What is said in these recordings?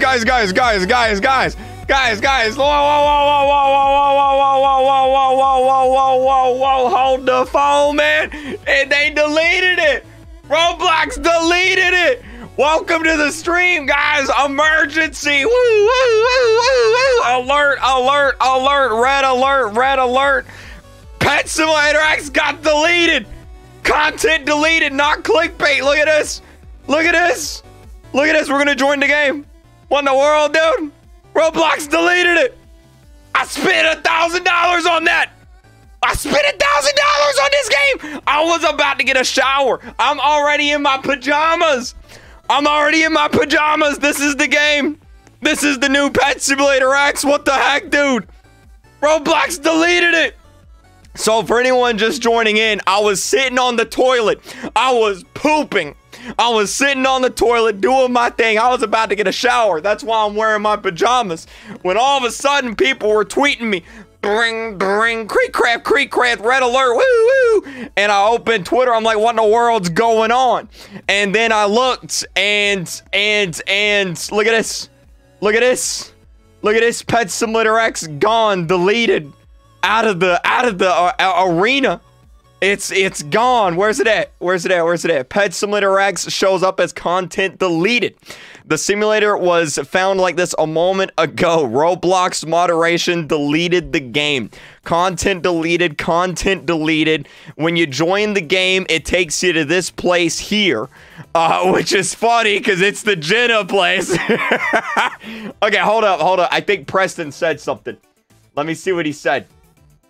guys, guys, guys, guys, guys, guys, guys. Whoa, whoa, whoa, whoa, whoa, whoa, whoa, whoa, whoa, whoa, whoa, whoa, whoa, whoa, whoa, hold the phone, man. And they deleted it. Roblox deleted it. Welcome to the stream, guys. Emergency. Woo, woo, woo, woo, woo. Alert, alert, alert, red alert, red alert. Pet Simulator X got deleted. Content deleted, not clickbait. Look at this. Look at this. Look at this. We're going to join the game. What in the world, dude? Roblox deleted it. I spent a $1,000 on that. I spent a thousand dollars on this game. I was about to get a shower. I'm already in my pajamas. I'm already in my pajamas. This is the game. This is the new Pet Simulator X. What the heck, dude? Roblox deleted it. So for anyone just joining in, I was sitting on the toilet. I was pooping. I was sitting on the toilet doing my thing. I was about to get a shower. That's why I'm wearing my pajamas. When all of a sudden people were tweeting me, bring, bring, KreekCraft, creek crap, red alert, woo, woo. And I opened Twitter. I'm like, what in the world's going on? And then I looked and, and, and look at this. Look at this. Look at this. Pet Simulator X gone, deleted out of the, out of the uh, arena. It's it's gone. Where's it at? Where's it at? Where's it at? Pet Simulator X shows up as content deleted. The simulator was found like this a moment ago. Roblox moderation deleted the game. Content deleted, content deleted. When you join the game, it takes you to this place here, uh, which is funny because it's the Jenna place. okay, hold up, hold up. I think Preston said something. Let me see what he said.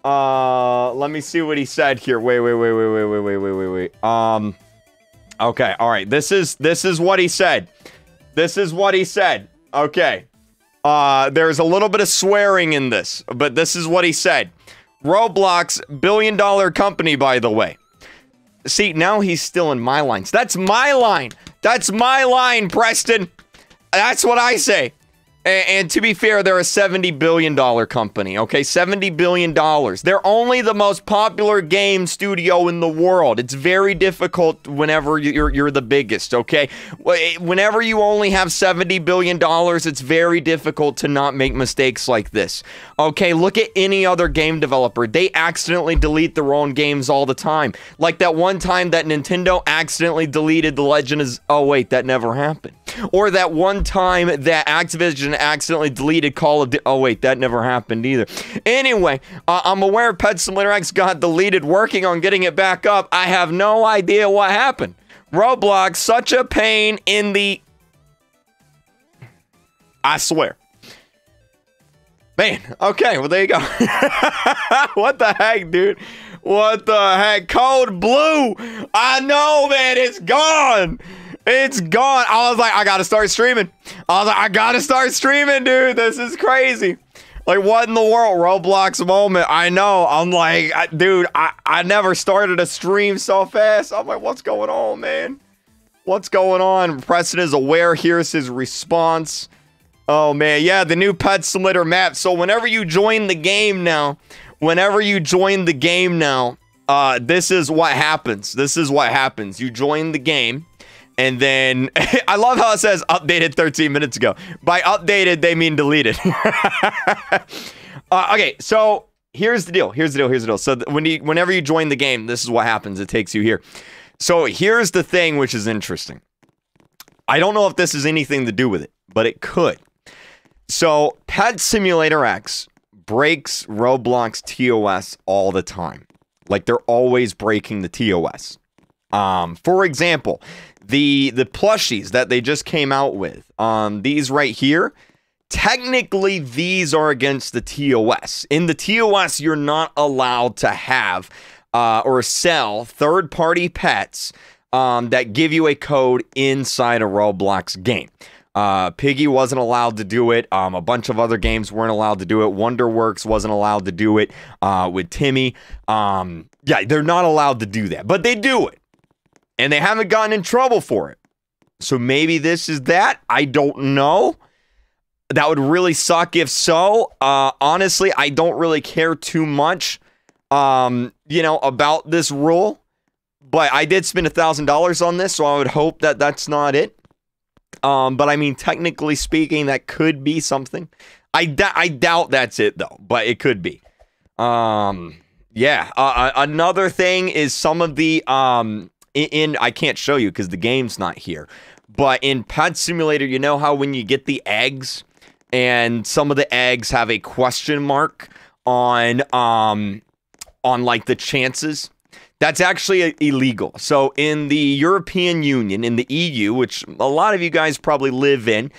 Uh, let me see what he said here. Wait, wait, wait, wait, wait, wait, wait, wait, wait, wait. Um, okay, all right. This is this is what he said. This is what he said. Okay. Uh, there's a little bit of swearing in this, but this is what he said. Roblox, billion dollar company, by the way. See, now he's still in my lines. That's my line. That's my line, Preston. That's what I say. And, and, to be fair, they're a $70 billion company, okay? $70 billion. They're only the most popular game studio in the world. It's very difficult whenever you're, you're the biggest, okay? Whenever you only have $70 billion, it's very difficult to not make mistakes like this, okay? Look at any other game developer. They accidentally delete their own games all the time. Like that one time that Nintendo accidentally deleted The Legend of... Oh, wait, that never happened. Or that one time that Activision accidentally deleted Call of Duty. Oh, wait, that never happened either. Anyway, uh, I'm aware Pet Simulator X got deleted, working on getting it back up. I have no idea what happened. Roblox, such a pain in the. I swear. Man, okay, well, there you go. what the heck, dude? What the heck? Code blue. I know, man, it's gone. It's gone. I was like, I gotta start streaming. I was like, I gotta start streaming, dude. This is crazy. Like, what in the world? Roblox moment. I know. I'm like, I, dude, I, I never started a stream so fast. I'm like, what's going on, man? What's going on? Preston is aware. Here's his response. Oh, man. Yeah, the new Pet Slitter map. So, whenever you join the game now, whenever you join the game now, uh, this is what happens. This is what happens. You join the game and then I love how it says updated 13 minutes ago. By updated, they mean deleted. uh, okay, so here's the deal. Here's the deal. Here's the deal. So when you, whenever you join the game, this is what happens. It takes you here. So here's the thing, which is interesting. I don't know if this has anything to do with it, but it could. So Pet Simulator X breaks Roblox TOS all the time. Like they're always breaking the TOS. Um, for example, the the plushies that they just came out with, um, these right here, technically these are against the TOS. In the TOS, you're not allowed to have uh, or sell third party pets um, that give you a code inside a Roblox game. Uh, Piggy wasn't allowed to do it. Um, a bunch of other games weren't allowed to do it. Wonderworks wasn't allowed to do it uh, with Timmy. Um, yeah, they're not allowed to do that, but they do it and they haven't gotten in trouble for it. So maybe this is that. I don't know. That would really suck if so. Uh, honestly, I don't really care too much, um, you know, about this rule. But I did spend a thousand dollars on this, so I would hope that that's not it. Um, but I mean, technically speaking, that could be something. I, d- I doubt that's it though, but it could be. Um, yeah. Uh, another thing is some of the um in, I can't show you because the game's not here, but in Pet Simulator, you know how when you get the eggs and some of the eggs have a question mark on um on like the chances that's actually illegal. So in the European Union, in the EU, which a lot of you guys probably live in,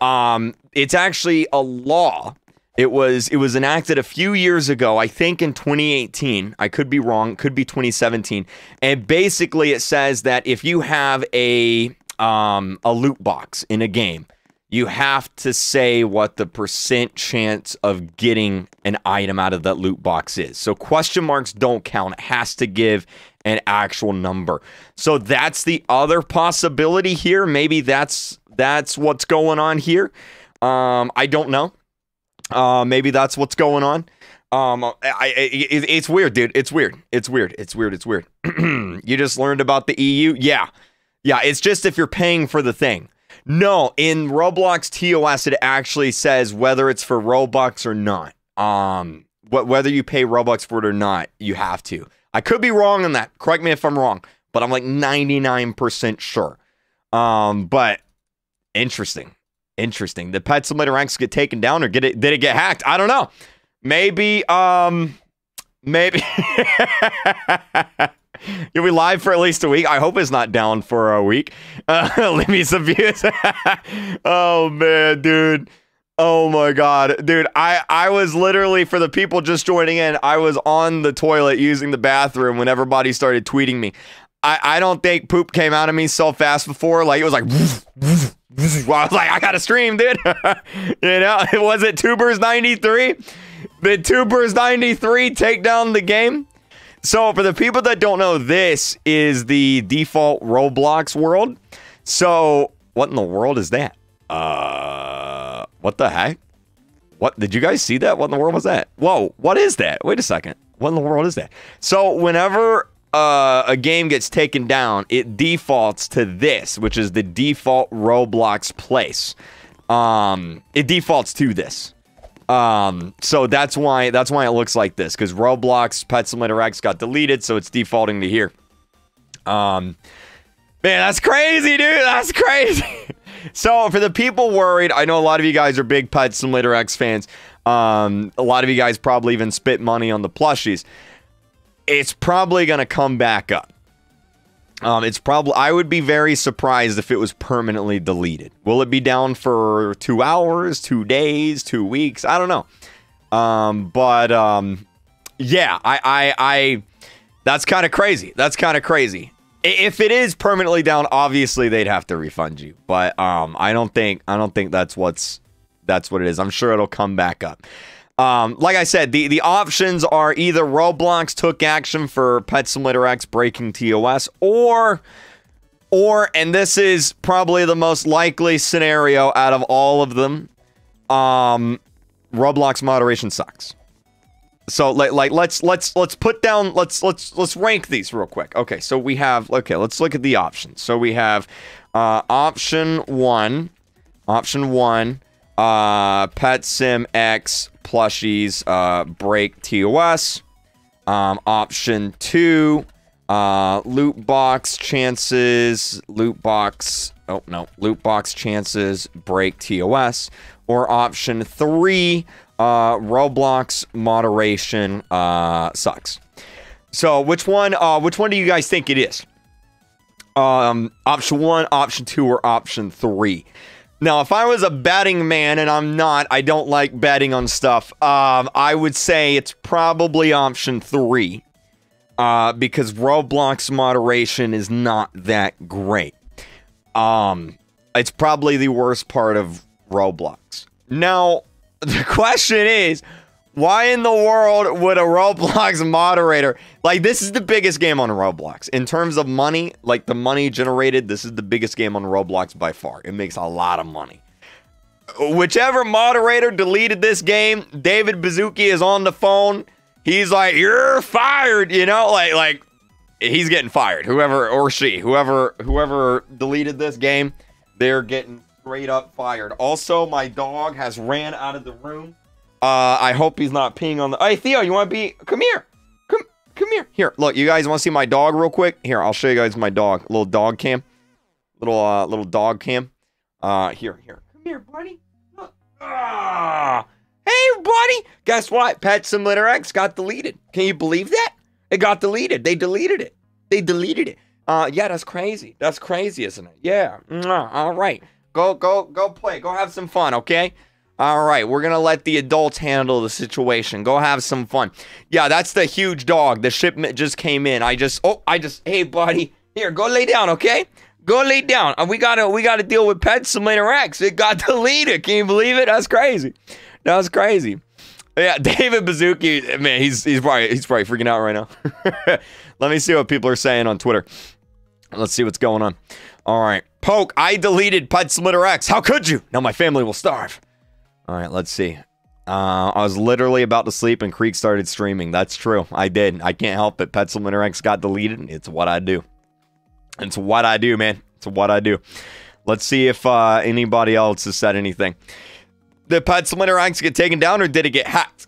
um, it's actually a law. It was it was enacted a few years ago, I think in 2018. I could be wrong, could be 2017. And basically it says that if you have a um, a loot box in a game, you have to say what the percent chance of getting an item out of that loot box is. So question marks don't count. It has to give an actual number. So that's the other possibility here. Maybe that's that's what's going on here. Um, I don't know. Uh, maybe that's what's going on. Um, I, I it, it's weird, dude. It's weird. It's weird. It's weird. It's weird. you just learned about the EU. Yeah, yeah. It's just if you're paying for the thing. No, in Roblox TOS, it actually says whether it's for Robux or not. Um, wh- whether you pay Robux for it or not, you have to. I could be wrong on that. Correct me if I'm wrong, but I'm like 99% sure. Um, but interesting, interesting. The Pet Simulator ranks get taken down or get it? Did it get hacked? I don't know. Maybe. Um, maybe. You'll be live for at least a week. I hope it's not down for a week. Uh, leave me some views. oh man, dude. Oh my god, dude. I I was literally for the people just joining in. I was on the toilet using the bathroom when everybody started tweeting me. I I don't think poop came out of me so fast before. Like it was like. Woof, woof, I was like, I gotta stream, dude. you know, it was it Tubers ninety three? Did Tubers ninety three take down the game? So, for the people that don't know, this is the default Roblox world. So, what in the world is that? Uh, what the heck? What did you guys see that? What in the world was that? Whoa, what is that? Wait a second. What in the world is that? So, whenever uh, a game gets taken down, it defaults to this, which is the default Roblox place. Um, it defaults to this. Um, so that's why that's why it looks like this because Roblox Pet Simulator X got deleted, so it's defaulting to here. Um, man, that's crazy, dude. That's crazy. so for the people worried, I know a lot of you guys are big Pet Simulator X fans. Um, a lot of you guys probably even spit money on the plushies. It's probably gonna come back up. Um, it's probably I would be very surprised if it was permanently deleted. Will it be down for two hours, two days, two weeks? I don't know. Um, but um, yeah, I, I, I that's kind of crazy. That's kind of crazy. If it is permanently down, obviously they'd have to refund you. But um, I don't think I don't think that's what's that's what it is. I'm sure it'll come back up. Um, like I said, the, the options are either Roblox took action for Pet Simulator X breaking TOS, or, or, and this is probably the most likely scenario out of all of them, um, Roblox moderation sucks. So like, like let's let's let's put down let's let's let's rank these real quick. Okay, so we have okay, let's look at the options. So we have uh, option one, option one, uh, Pet Sim X plushies uh, break TOS. Um, option two, uh, loot box chances, loot box, oh no, loot box chances break TOS. Or option three, uh, Roblox moderation uh, sucks. So which one? Uh, which one do you guys think it is? Um, option one, option two, or option three? Now, if I was a betting man, and I'm not, I don't like betting on stuff, um, I would say it's probably option three. Uh, because Roblox moderation is not that great. Um, it's probably the worst part of Roblox. Now, the question is, why in the world would a Roblox moderator like this is the biggest game on Roblox in terms of money, like the money generated, this is the biggest game on Roblox by far. It makes a lot of money. Whichever moderator deleted this game, David Baszucki is on the phone. He's like, "You're fired," you know, like like he's getting fired. Whoever or she, whoever whoever deleted this game, They're getting straight up fired. Also, my dog has ran out of the room. Uh, I hope he's not peeing on the. Hey, Theo, you want to be? Come here. Come, come here. Here, look. You guys want to see my dog real quick? Here, I'll show you guys my dog. Little dog cam. Little, uh, little dog cam. Uh, here, here. Come here, buddy. Look. Ah. Hey, buddy. Guess what? Pet Simulator X got deleted. Can you believe that? It got deleted. They deleted it. They deleted it. Uh, yeah, that's crazy. That's crazy, isn't it? Yeah. All right. Go, go, go play. Go have some fun, okay? All right, we're gonna let the adults handle the situation. Go have some fun. Yeah, that's the huge dog. The shipment just came in. I just, oh, I just, hey, buddy, here, go lay down, okay? Go lay down. We gotta, we gotta deal with Pet Simulator X. It got deleted. Can you believe it? That's crazy. That's crazy. Yeah, David Baszucki, man, he's he's probably he's probably freaking out right now. Let me see what people are saying on Twitter. Let's see what's going on. All right. Poke, I deleted Pet Simulator X. How could you? Now my family will starve. All right, let's see. Uh, I was literally about to sleep and Kreek started streaming. That's true. I did. I can't help it. Pet Simulator X got deleted. It's what I do. It's what I do, man. It's what I do. Let's see if uh, anybody else has said anything. Did Pet Simulator X get taken down or did it get hacked?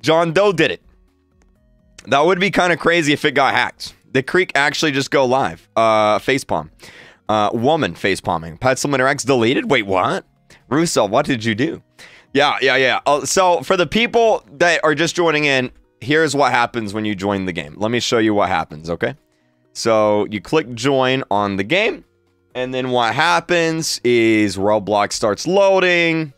John Doe did it. That would be kind of crazy if it got hacked. Did Kreek actually just go live? Uh, facepalm. Uh, woman facepalming. Pet Simulator X deleted? Wait, what? Russo, what did you do? Yeah, yeah, yeah. Uh, so for the people that are just joining in, here's what happens when you join the game. Let me show you what happens, okay? So you click join on the game, and then what happens is Roblox starts loading,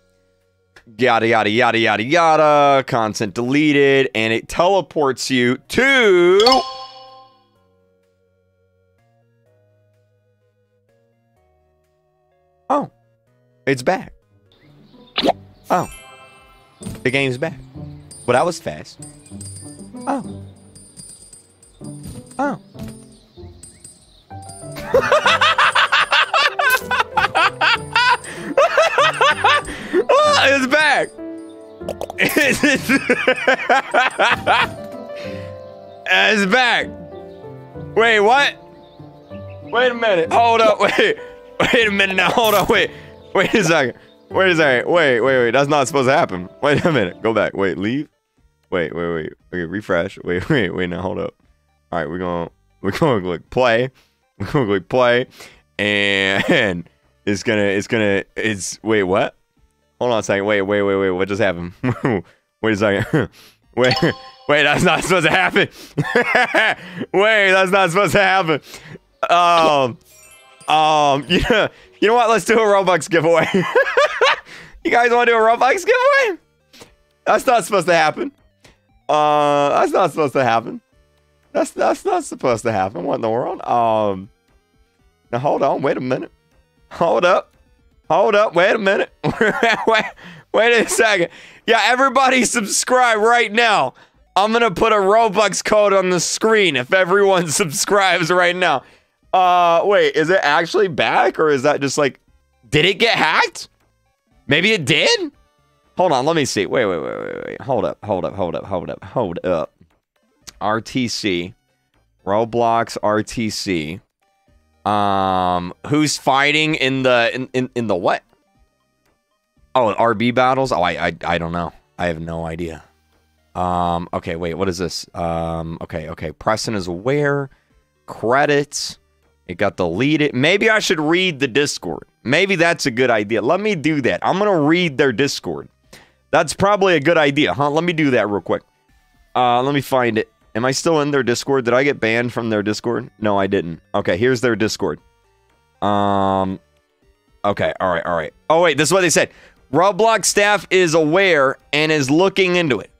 yada, yada, yada, yada, yada, content deleted, and it teleports you to... Oh, it's back. Oh. The game's back. Well, I was fast. Oh. Oh. oh, it's back. it's back. Wait, what? Wait a minute. Hold up. Wait. Wait a minute now. Hold up. Wait. Wait a second. Wait a second. Wait, wait, wait. That's not supposed to happen. Wait a minute. Go back. Wait, leave. Wait, wait, wait. Okay, refresh. Wait, wait, wait. Now hold up. All right, we're gonna we're gonna click play. We're gonna click play, and it's gonna it's gonna it's wait what? Hold on a second. Wait, wait, wait, wait. What just happened? wait a second. wait, wait. That's not supposed to happen. wait, that's not supposed to happen. Um, um, yeah. You know what? Let's do a Robux giveaway. you guys want to do a Robux giveaway? That's not supposed to happen. Uh, that's not supposed to happen. That's that's not supposed to happen. What in the world? Um, now hold on. Wait a minute. Hold up. Hold up. Wait a minute. wait, wait a second. Yeah, everybody subscribe right now. I'm gonna put a Robux code on the screen if everyone subscribes right now. Uh, wait, is it actually back or is that just like, did it get hacked? Maybe it did? Hold on, let me see. Wait, wait, wait, wait, wait. Hold up, hold up, hold up, hold up, hold up. RTC, Roblox RTC. Um, who's fighting in the in in, in the what? Oh, RB battles. Oh, I, I I don't know. I have no idea. Um, okay, wait, what is this? Um, okay, okay. Preston is aware. Credits. It got deleted. Maybe I should read the Discord. Maybe that's a good idea. Let me do that. I'm going to read their Discord. That's probably a good idea, huh? Let me do that real quick. Uh, let me find it. Am I still in their Discord? Did I get banned from their Discord? No, I didn't. Okay, here's their Discord. Um, okay, all right, all right. Oh, wait, this is what they said. Roblox staff is aware and is looking into it.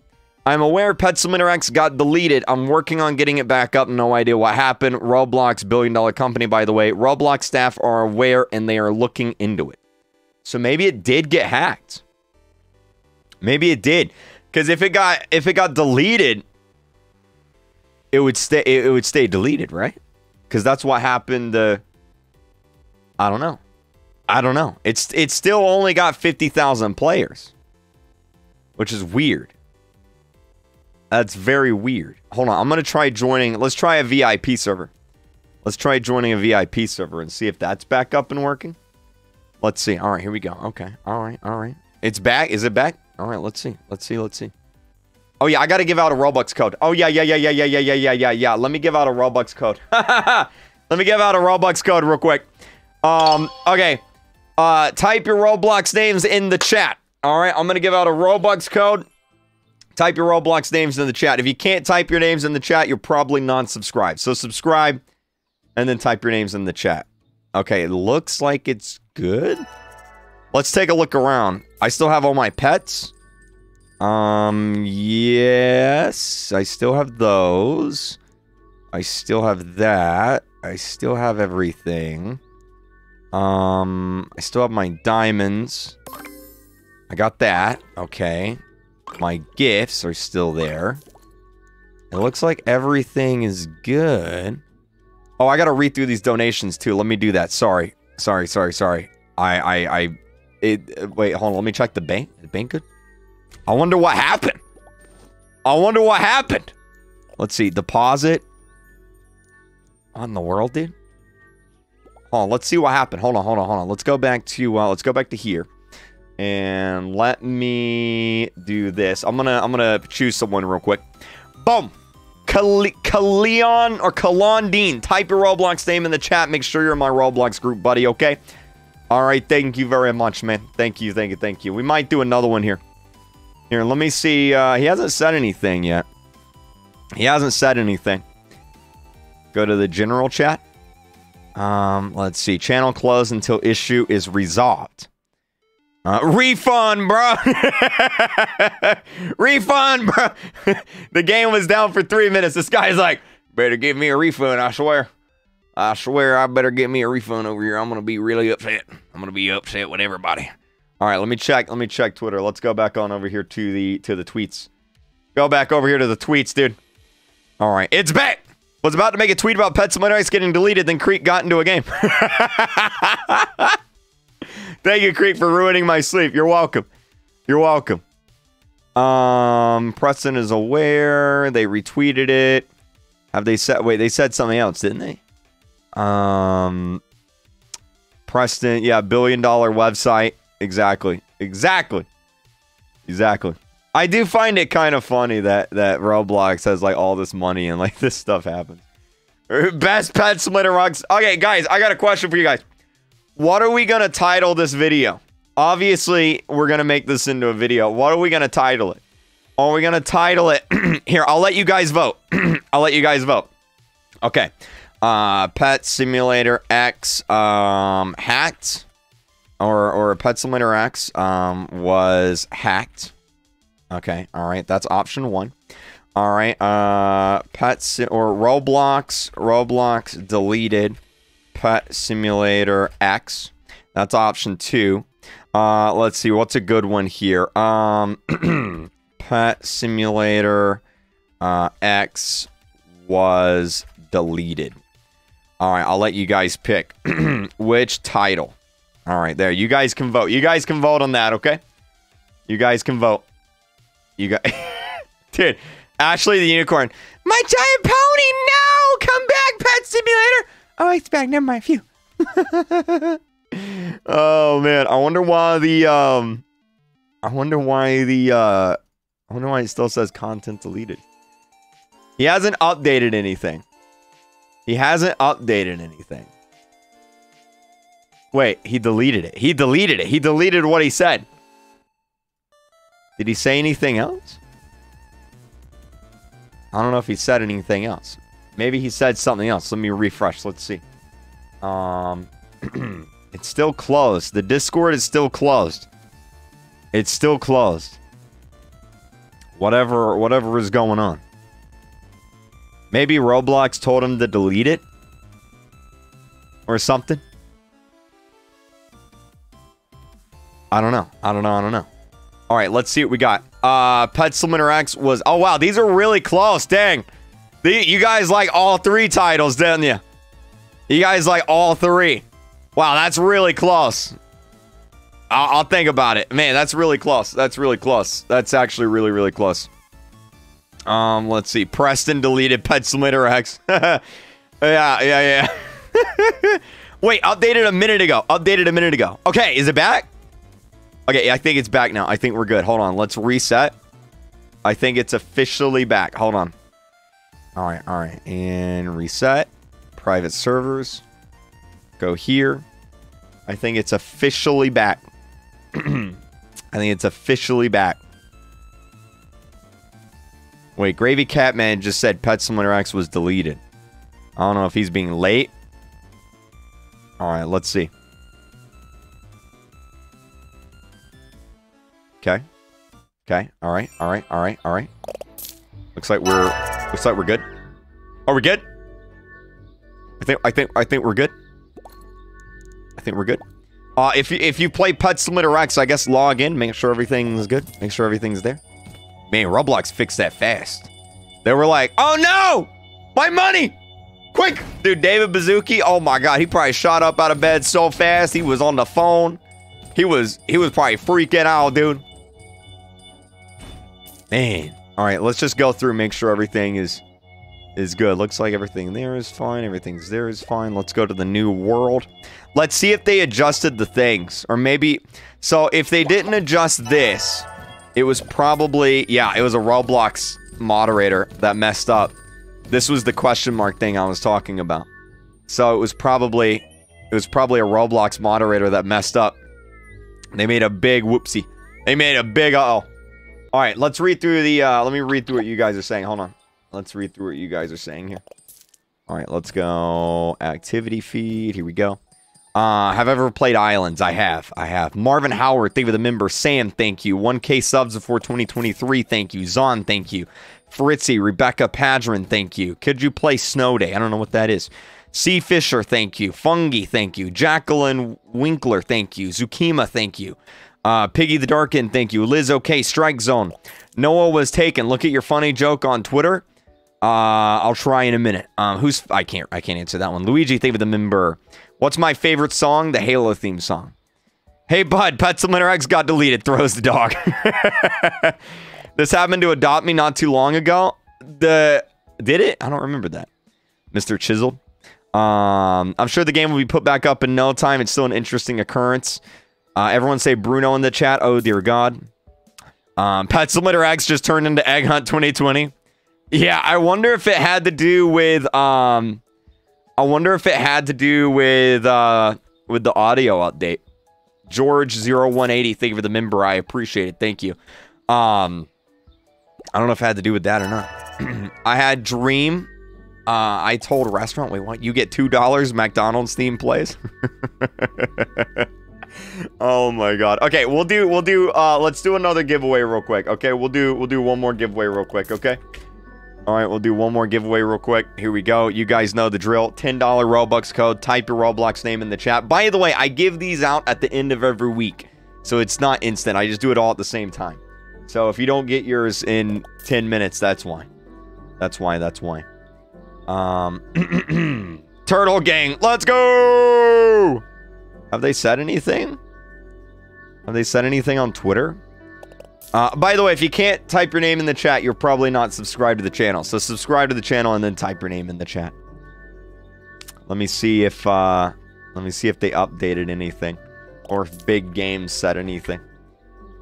I'm aware Pet X got deleted. I'm working on getting it back up. No idea what happened. Roblox, billion dollar company, by the way. Roblox staff are aware and they are looking into it. So maybe it did get hacked. Maybe it did. Because if it got if it got deleted, it would stay it would stay deleted, right? Because that's what happened. Uh, I don't know. I don't know. It's it's still only got fifty thousand players, which is weird. That's very weird. Hold on, I'm gonna try joining. Let's try a VIP server. Let's try joining a VIP server and see if that's back up and working. Let's see. All right, here we go. Okay. All right. All right. It's back. Is it back? All right. Let's see. Let's see. Let's see. Oh yeah, I got to give out a Robux code. Oh yeah, yeah, yeah, yeah, yeah, yeah, yeah, yeah, yeah, yeah. Let me give out a Robux code. Let me give out a Robux code real quick. Um. Okay. Uh. Type your Roblox names in the chat. All right. I'm gonna give out a Robux code. Type your Roblox names in the chat. If you can't type your names in the chat, you're probably non-subscribed. So subscribe, and then type your names in the chat. Okay. It looks like it's good. Let's take a look around. I still have all my pets. Um, yes, I still have those. I still have that. I still have everything. Um, I still have my diamonds. I got that. Okay. My gifts are still there. It looks like everything is good. Oh, I gotta read through these donations too. Let me do that. Sorry. Sorry, sorry, sorry. I, I, I, it, wait, hold on. Let me check the bank. The bank good? I wonder what happened. I wonder what happened. Let's see. Deposit. On the world, dude? Hold on. Let's see what happened. Hold on, hold on, hold on. Let's go back to, uh, let's go back to here. And let me do this. I'm gonna, I'm gonna choose someone real quick. Boom. Kaleon or Kalon Dean. Type your Roblox name in the chat. Make sure you're in my Roblox group, buddy, okay? All right, thank you very much, man. Thank you, thank you, thank you. We might do another one here. Here, let me see. Uh, he hasn't said anything yet. He hasn't said anything. Go to the general chat. Um, let's see. Channel closed until issue is resolved. Uh, refund, bro. refund, bro. the game was down for three minutes. This guy's like, better give me a refund, I swear. I swear I better get me a refund over here. I'm going to be really upset. I'm going to be upset with everybody. All right, let me check. Let me check Twitter. Let's go back on over here to the to the tweets. Go back over here to the tweets, dude. All right, it's back. Was about to make a tweet about Pet Simulator X getting deleted, then Kreek got into a game. Thank you, Kreek, for ruining my sleep. You're welcome. You're welcome. Um, Preston is aware. They retweeted it. Have they said? Wait, they said something else, didn't they? Um, Preston, yeah, billion dollar website. Exactly. Exactly. Exactly. I do find it kind of funny that that Roblox has like all this money and like this stuff happens. Best pet splitter rocks. Okay, guys, I got a question for you guys. What are we gonna title this video? Obviously, we're gonna make this into a video. What are we gonna title it? Are we gonna title it? Here, I'll let you guys vote. I'll let you guys vote. Okay. Uh, Pet Simulator X um, hacked or or Pet Simulator X um, was hacked. Okay, all right, that's option one. All right, uh, Pet si- or Roblox Roblox deleted Pet Simulator X. That's option two. Uh, let's see, what's a good one here? Um, Pet Simulator uh, X was deleted. All right, I'll let you guys pick which title. All right, there. You guys can vote. You guys can vote on that, okay? You guys can vote. You got, dude. Ashley the unicorn. My giant pony. No, come back, Pet Simulator. Oh, it's back. Never mind. Phew. oh man, I wonder why the um, I wonder why the uh, I wonder why it still says content deleted. He hasn't updated anything. He hasn't updated anything. Wait, he deleted it. He deleted it. He deleted what he said. Did he say anything else? I don't know if he said anything else. Maybe he said something else. Let me refresh. Let's see. Um, it's still closed. The Discord is still closed. It's still closed. Whatever, whatever is going on. Maybe Roblox told him to delete it or something. I don't know. I don't know. I don't know. All right, let's see what we got. Uh, Pet X was... Oh, wow. These are really close. Dang. The, you guys like all three titles, don't you? You guys like all three. Wow, that's really close. I'll, I'll think about it. Man, that's really close. That's really close. That's actually really, really close. Um, let's see. Preston deleted Pet Simulator X. yeah, yeah, yeah. Wait, updated a minute ago. Updated a minute ago. Okay, is it back? Okay, I think it's back now. I think we're good. Hold on. Let's reset. I think it's officially back. Hold on. All right, all right. And reset. Private servers. Go here. I think it's officially back. I think it's officially back. Wait, Gravy Catman just said Pet Simulator X was deleted. I don't know if he's being late. All right, let's see. Okay. Okay. Alright. Alright. All right. All right. Looks like we're looks like we're good. Are we good? I think I think I think we're good. I think we're good. Uh, if you if you play Pet Simulator X, I guess log in, make sure everything's good, make sure everything's there. Man, Roblox fixed that fast. They were like, "Oh no, my money!" Quick, dude, David Baszucki. Oh my God, he probably shot up out of bed so fast. He was on the phone. He was he was probably freaking out, dude. Man. All right, let's just go through make sure everything is is good. Looks like everything there is fine. Everything's there is fine. Let's go to the new world. Let's see if they adjusted the things. Or maybe... So, if they didn't adjust this, it was probably... Yeah, it was a Roblox moderator that messed up. This was the question mark thing I was talking about. So, it was probably... It was probably a Roblox moderator that messed up. They made a big whoopsie. They made a big uh-oh. All right, let's read through the, uh, let me read through what you guys are saying. Hold on. Let's read through what you guys are saying here. All right, let's go. Activity feed. Here we go. Uh, have I ever played Islands? I have. I have. Marvin Howard, thank you for the member. Sam, thank you. 1K subs before 2023, thank you. Zon, thank you. Fritzy, Rebecca Padron, thank you. Could you play Snow Day? I don't know what that is. C. Fisher, thank you. Fungi, thank you. Jacqueline Winkler, thank you. Zukima, thank you. Uh, Piggy the Darkin, thank you. Liz, okay. Strike Zone. Noah was taken. Look at your funny joke on Twitter. Uh, I'll try in a minute. Um, who's I can't I can't answer that one. Luigi, think of the member. What's my favorite song? The Halo theme song. Hey bud, Pet Simulator X got deleted. Throws the dog. this happened to adopt me not too long ago. The did it? I don't remember that. Mr. Chiseled. Um, I'm sure the game will be put back up in no time. It's still an interesting occurrence. Uh, everyone say Bruno in the chat. Oh dear God. Um, Pet X just turned into Egg Hunt 2020. Yeah, I wonder if it had to do with um I wonder if it had to do with uh with the audio update. George 0180, thank you for the member. I appreciate it. Thank you. Um I don't know if it had to do with that or not. I had Dream. Uh I told restaurant, wait, what? You get two dollars McDonald's theme plays? oh my god. Okay, we'll do we'll do uh let's do another giveaway real quick. Okay, we'll do we'll do one more giveaway real quick, okay? All right, we'll do one more giveaway real quick. Here we go. You guys know the drill. $10 Robux code. Type your Roblox name in the chat. By the way, I give these out at the end of every week. So it's not instant. I just do it all at the same time. So if you don't get yours in 10 minutes, that's why. That's why, that's why. Um, Turtle Gang, let's go! Have they said anything? Have they said anything on Twitter? Uh, by the way, if you can't type your name in the chat, you're probably not subscribed to the channel. So subscribe to the channel and then type your name in the chat. Let me see if uh, let me see if they updated anything, or if Big Games said anything.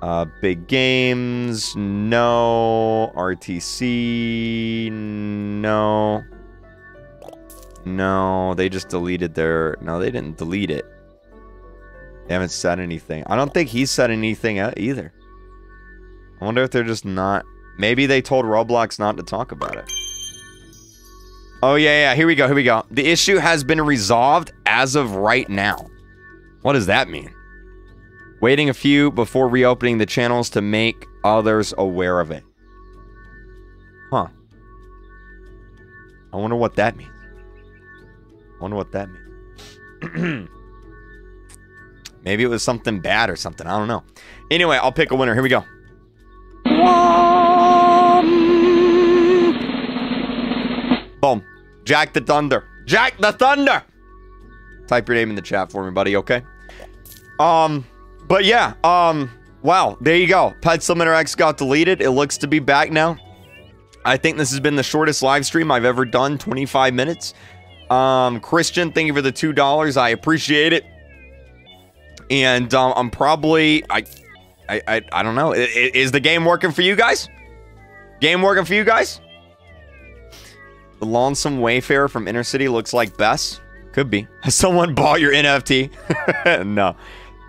Uh, Big Games, no. RTC, no. No, they just deleted their. No, they didn't delete it. They haven't said anything. I don't think he said anything either. I wonder if they're just not... Maybe they told Roblox not to talk about it. Oh, yeah, yeah. Here we go. Here we go. The issue has been resolved as of right now. What does that mean? Waiting a few before reopening the channels to make others aware of it. Huh. I wonder what that means. I wonder what that means. Maybe it was something bad or something. I don't know. Anyway, I'll pick a winner. Here we go. Boom. Jack the Thunder. Jack the Thunder! Type your name in the chat for me, buddy, okay? Um, but yeah, um, wow, there you go. Pet Simulator X got deleted. It looks to be back now. I think this has been the shortest live stream I've ever done, 25 minutes. Um, Christian, thank you for the two dollars. I appreciate it. And um, I'm probably I, I I I don't know. Is the game working for you guys? Game working for you guys? The lonesome wayfarer from inner city looks like Bess. Could be. Has someone bought your NFT? no.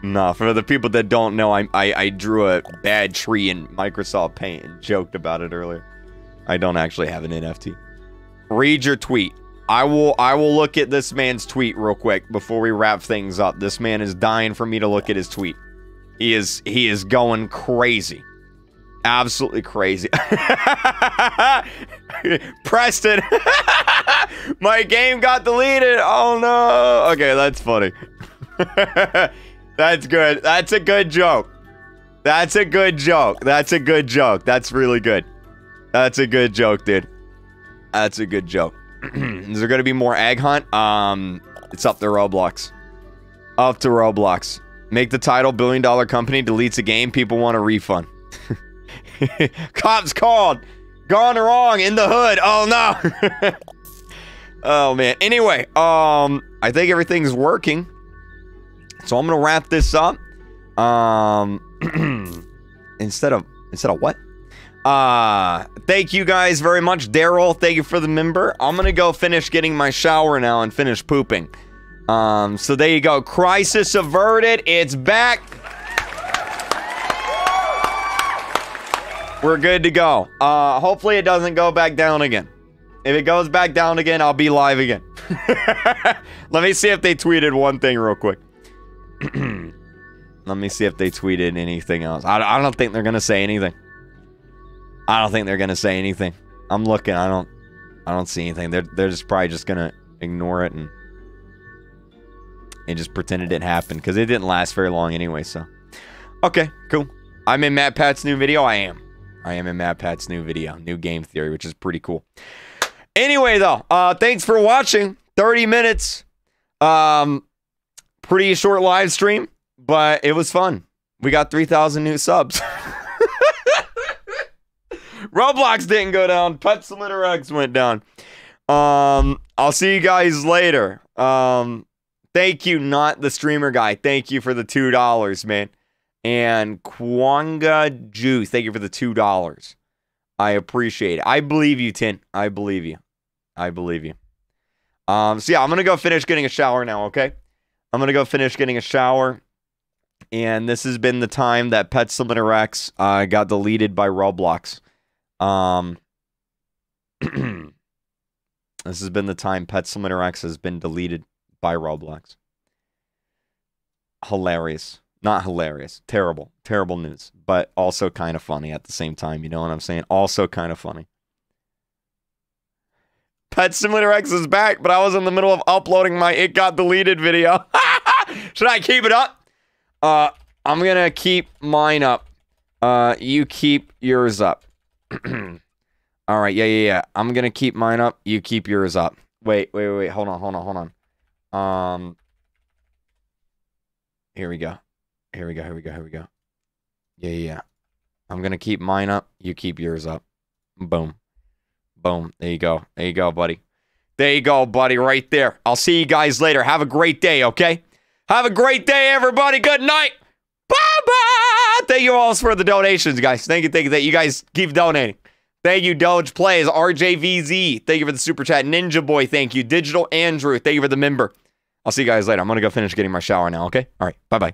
No, for the people that don't know, I, I I drew a bad tree in Microsoft Paint and joked about it earlier. I don't actually have an NFT. Read your tweet. I will I will look at this man's tweet real quick before we wrap things up. This man is dying for me to look at his tweet. He is he is going crazy. Absolutely crazy. Preston. My game got deleted. Oh no. Okay, that's funny. that's good. That's a good joke. That's a good joke. That's a good joke. That's really good. That's a good joke, dude. That's a good joke. Is there going to be more egg hunt? Um, it's up to Roblox. Up to Roblox. Make the title billion dollar company deletes a game. People want a refund. Cops called. Gone wrong in the hood. Oh no. oh man. Anyway, um, I think everything's working. So I'm gonna wrap this up. Um, instead of instead of what? Uh, thank you guys very much, Daryl. Thank you for the member. I'm gonna go finish getting my shower now and finish pooping. Um, so there you go. Crisis averted. It's back. We're good to go. Uh, hopefully it doesn't go back down again. If it goes back down again, I'll be live again. Let me see if they tweeted one thing real quick. Let me see if they tweeted anything else. I, I don't think they're gonna say anything. I don't think they're gonna say anything. I'm looking. I don't. I don't see anything. They're they're just probably just gonna ignore it and and just pretend it didn't happen because it didn't last very long anyway. So, okay, cool. I'm in MatPat's new video. I am. I am in MatPat's new video, new game theory, which is pretty cool. Anyway, though, uh, thanks for watching. 30 minutes. Um, pretty short live stream, but it was fun. We got 3,000 new subs. Roblox didn't go down. Pet Slitter X went down. Um, I'll see you guys later. Um, thank you, not the streamer guy. Thank you for the two dollars, man. And Kwanga Juice, thank you for the two dollars. I appreciate it. I believe you, Tin. I believe you. I believe you. Um, so yeah, I'm gonna go finish getting a shower now, okay? I'm gonna go finish getting a shower. And this has been the time that Pet Slimiter X uh, got deleted by Roblox. Um, this has been the time Pet Slimiter X has been deleted by Roblox. Hilarious. Not hilarious. Terrible. Terrible news. But also kind of funny at the same time. You know what I'm saying? Also kind of funny. Pet Simulator X is back, but I was in the middle of uploading my It Got Deleted video. Should I keep it up? Uh, I'm gonna keep mine up. Uh, you keep yours up. All right, yeah, yeah, yeah. I'm gonna keep mine up. You keep yours up. Wait, wait, wait. Hold on, hold on, hold on. Um, here we go. Here we go. Here we go. Here we go. Yeah, yeah, yeah. I'm gonna keep mine up. You keep yours up. Boom, boom. There you go. There you go, buddy. There you go, buddy. Right there. I'll see you guys later. Have a great day. Okay. Have a great day, everybody. Good night. Thank you all for the donations, guys. Thank you, thank you, thank you. Guys keep donating. Thank you, Doge Plays, RJVZ. Thank you for the super chat. Ninja Boy, thank you. Digital Andrew, thank you for the member. I'll see you guys later. I'm going to go finish getting my shower now, okay? All right. Bye bye.